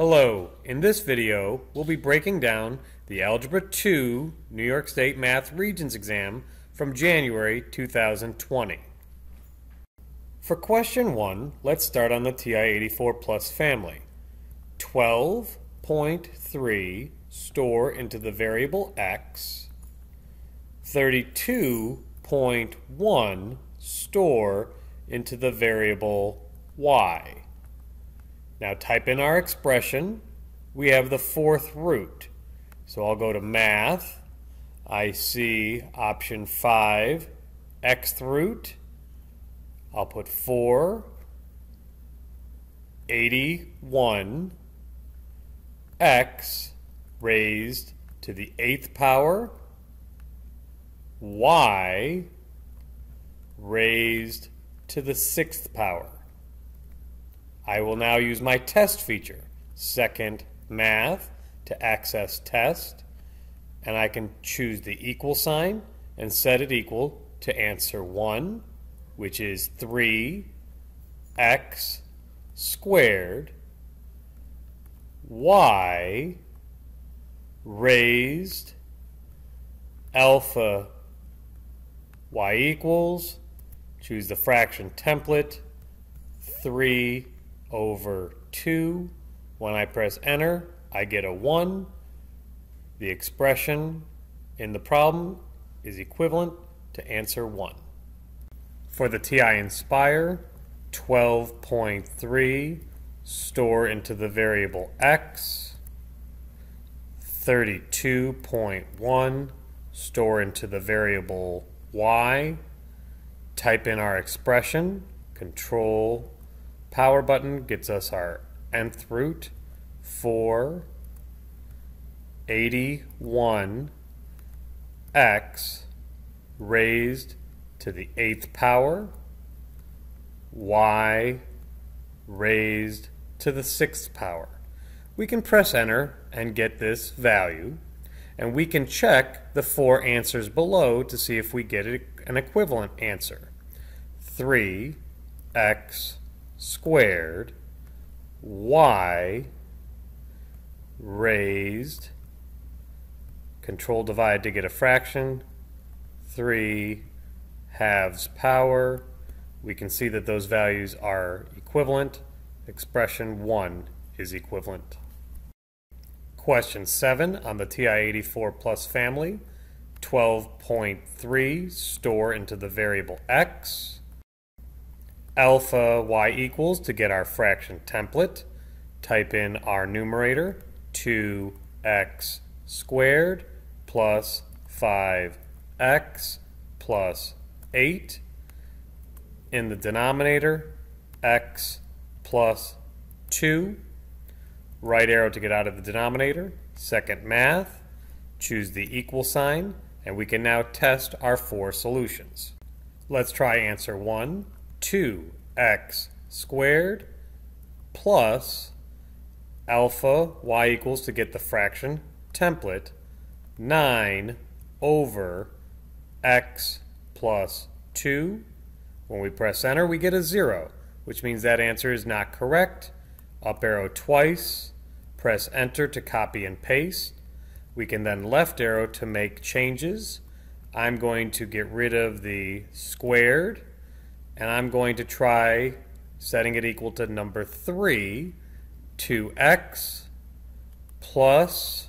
Hello, in this video we'll be breaking down the Algebra 2 New York State Math Regents exam from January 2020. For question 1, let's start on the TI-84 Plus family. 12.3 store into the variable x, 32.1 store into the variable y. Now type in our expression. We have the fourth root. So I'll go to math. I see option 5, xth root. I'll put 4, 81, x raised to the eighth power, y raised to the sixth power. I will now use my test feature, second math, to access test, and I can choose the equal sign and set it equal to answer 1, which is 3x squared y raised alpha y equals, choose the fraction template, 3 over 2. When I press enter, I get a 1. The expression in the problem is equivalent to answer 1. For the TI Nspire, 12.3 store into the variable x, 32.1 store into the variable y, type in our expression, control Power button gets us our nth root, 4, 81, x raised to the eighth power, y raised to the sixth power. We can press enter and get this value, and we can check the four answers below to see if we get an equivalent answer. 3x squared y raised control divide to get a fraction 3 halves power. We can see that those values are equivalent. Expression 1 is equivalent. Question 7 on the TI-84 plus family. 12.3 store into the variable x alpha y equals to get our fraction template. Type in our numerator, 2x squared plus 5x plus 8. In the denominator, x plus 2. Right arrow to get out of the denominator. Second math, choose the equal sign, and we can now test our four solutions. Let's try answer 1. 2x squared plus alpha y equals to get the fraction template 9 over x plus 2. When we press enter, we get a 0, which means that answer is not correct. Up arrow twice, press enter to copy and paste. We can then left arrow to make changes. I'm going to get rid of the squared and I'm going to try setting it equal to number 3, 2x plus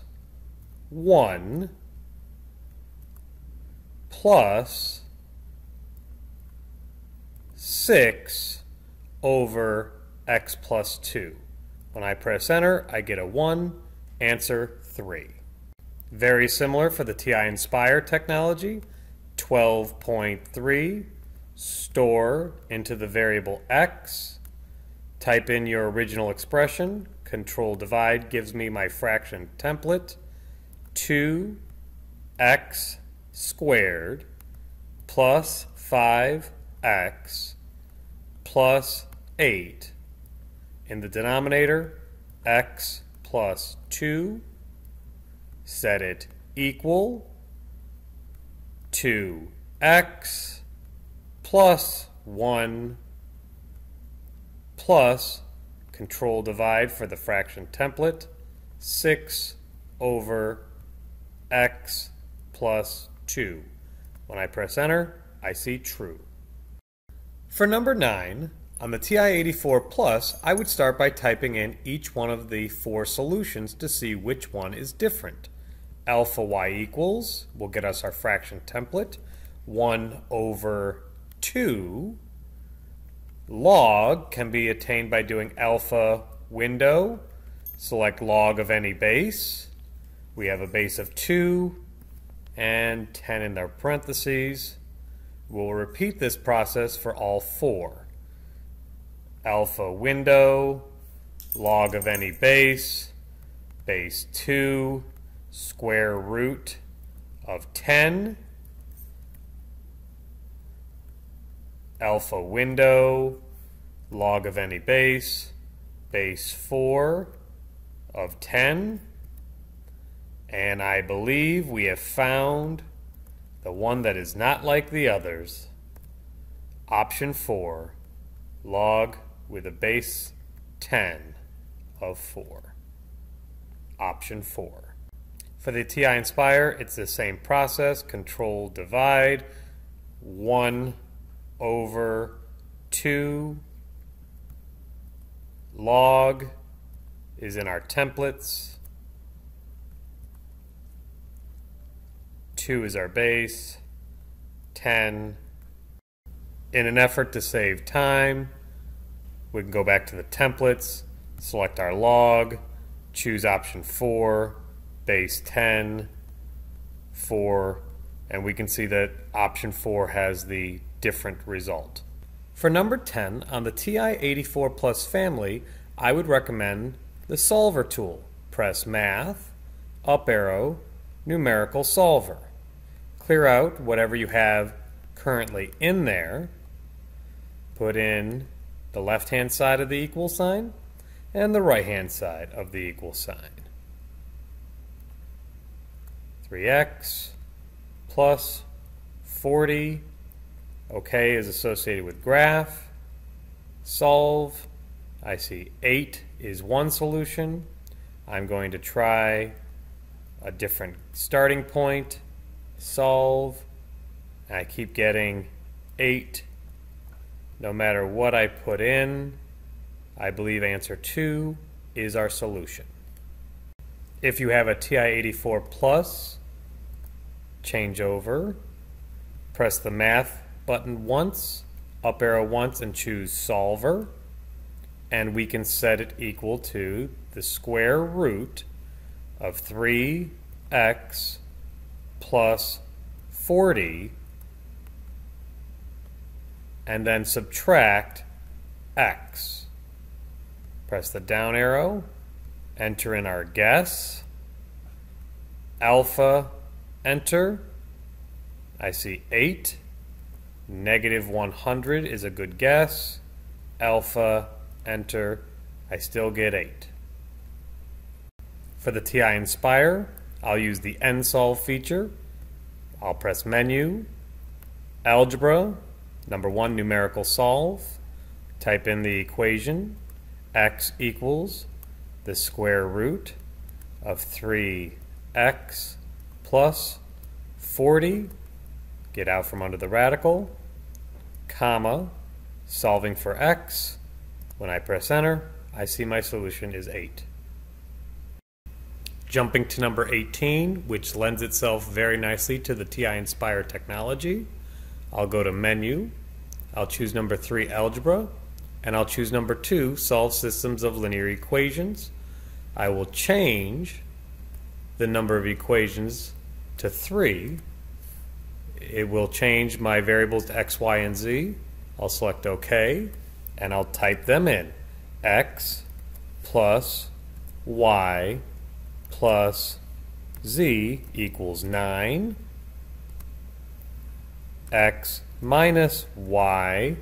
1 plus 6 over x plus 2. When I press enter, I get a 1, answer 3. Very similar for the TI Nspire technology, 12.3 store into the variable x, type in your original expression, control divide gives me my fraction template, 2x squared plus 5x plus 8. In the denominator, x plus 2, set it equal to x plus 1 plus control divide for the fraction template, 6 over x plus 2. When I press enter, I see true. For number 9, on the TI-84 Plus, I would start by typing in each one of the four solutions to see which one is different. Alpha y equals will get us our fraction template. 1 over 2 log can be attained by doing alpha window, select log of any base. We have a base of 2 and 10 in their parentheses. We'll repeat this process for all four. Alpha window, log of any base, base 2, square root of 10, alpha window, log of any base, base 4 of 10, and I believe we have found the one that is not like the others. Option 4, log with a base 10 of 4. Option 4. For the TI Nspire, it's the same process, control divide, 1 over 2 log is in our templates. 2 is our base, 10. In an effort to save time, we can go back to the templates, select our log, choose option 4, base 10, 4, and we can see that option 4 has the different result. For number 10, on the TI-84 Plus family, I would recommend the Solver tool. Press Math, up arrow, Numerical Solver clear out whatever you have currently in there, put in the left hand side of the equal sign and the right hand side of the equal sign. 3x plus 40, okay, is associated with graph, solve, I see 8 is one solution. I'm going to try a different starting point solve. I keep getting 8 no matter what I put in. I believe answer 2 is our solution. If you have a TI-84 Plus, change over, press the Math button once, up arrow once, and choose Solver. And we can set it equal to the square root of 3x plus 40 and then subtract x. Press the down arrow, enter in our guess, alpha, enter. I see 8. Negative 100 is a good guess. Alpha, enter. I still get 8. For the TI Nspire, I'll use the NSolve feature. I'll press Menu, Algebra, number one, numerical solve. Type in the equation, x equals the square root of 3x plus 40, get out from under the radical, comma, solving for x. When I press enter, I see my solution is 8. Jumping to number 18, which lends itself very nicely to the TI Nspire technology, I'll go to Menu, I'll choose number 3, Algebra, and I'll choose number 2, Solve Systems of Linear Equations. I will change the number of equations to 3. It will change my variables to x, y, and z. I'll select OK, and I'll type them in. x plus y plus z equals 9, x minus y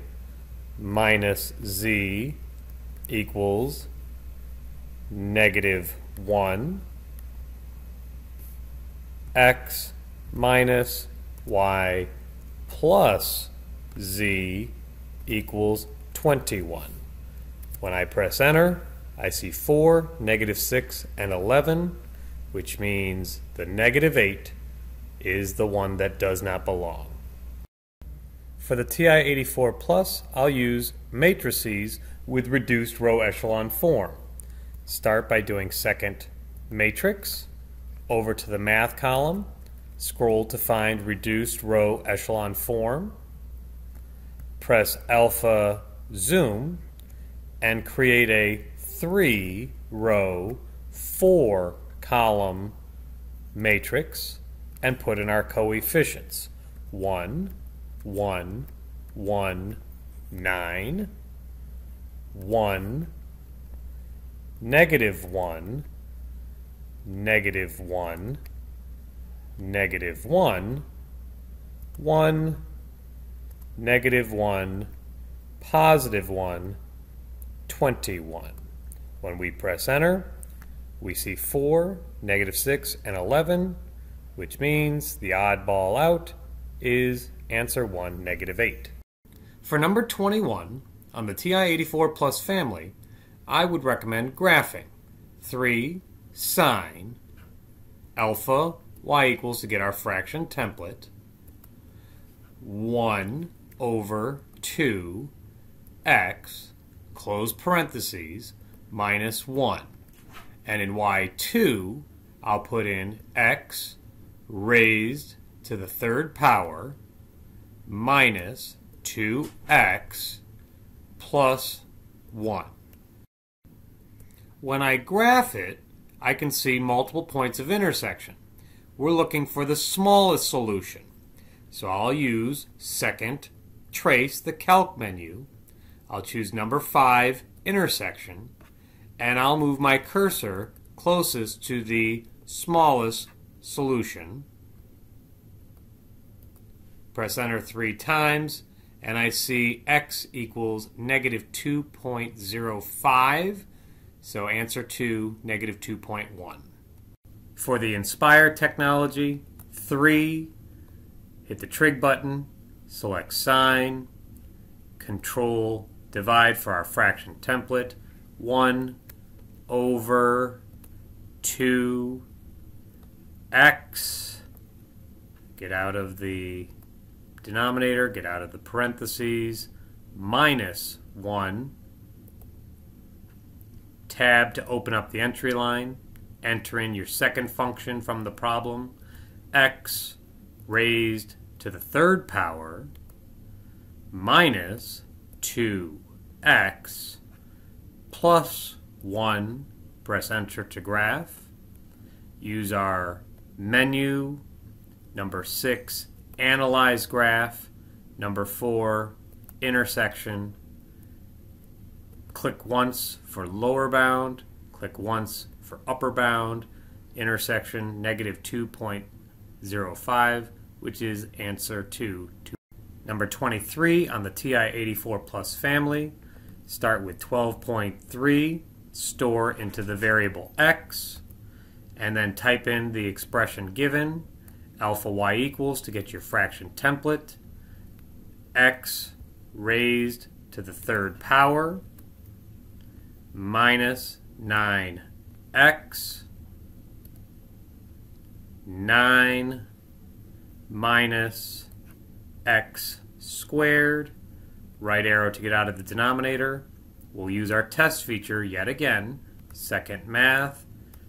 minus z equals negative 1, x minus y plus z equals 21. When I press enter, I see 4, negative 6, and 11, which means the negative 8 is the one that does not belong. For the TI-84 Plus, I'll use matrices with reduced row echelon form. Start by doing second matrix, over to the math column, scroll to find reduced row echelon form, press alpha zoom, and create a three row, four column matrix and put in our coefficients. 1, 1, 1, 9, 1, negative 1, negative 1, negative 1, 1, negative 1, positive 1, 21. When we press enter, we see 4, negative 6, and 11, which means the oddball out is answer 1, negative 8. For number 21, on the TI-84 Plus family, I would recommend graphing 3 sine alpha y equals to get our fraction template 1 over 2 x close parentheses minus 1. And in y2, I'll put in x raised to the third power minus 2x plus 1. When I graph it, I can see multiple points of intersection. We're looking for the smallest solution. So I'll use second, trace the calc menu. I'll choose number 5, intersection, and I'll move my cursor closest to the smallest solution. Press enter three times, and I see x equals negative 2.05, so answer 2, negative 2.1. For the Nspire technology, 3, hit the trig button, select sine, control, divide for our fraction template, 1 over 2 x. Get out of the denominator, get out of the parentheses, minus 1. Tab to open up the entry line. Enter in your second function from the problem. x raised to the third power minus 2x plus 1, press enter to graph. Use our menu, number 6, analyze graph, number 4, intersection. Click once for lower bound, click once for upper bound, intersection negative 2.05, which is answer 2. Number 23 on the TI-84 Plus family, start with 12.3 store into the variable x, and then type in the expression given, alpha y equals to get your fraction template, x raised to the third power minus 9x 9 minus x squared right arrow to get out of the denominator We'll use our test feature yet again. Second math,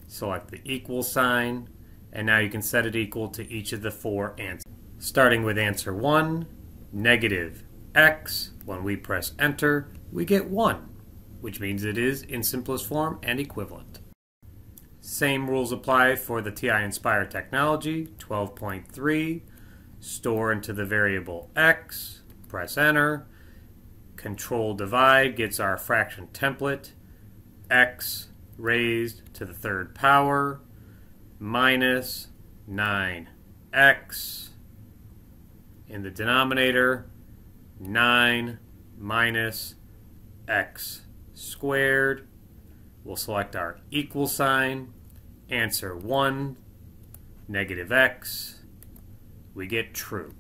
select the equal sign, and now you can set it equal to each of the four answers. Starting with answer 1, negative x, when we press enter, we get 1, which means it is in simplest form and equivalent. Same rules apply for the TI Nspire technology, 12.3, store into the variable x, press enter, Control divide gets our fraction template. x raised to the third power minus 9x in the denominator 9 minus x squared. We'll select our equal sign. Answer 1, negative x. We get true.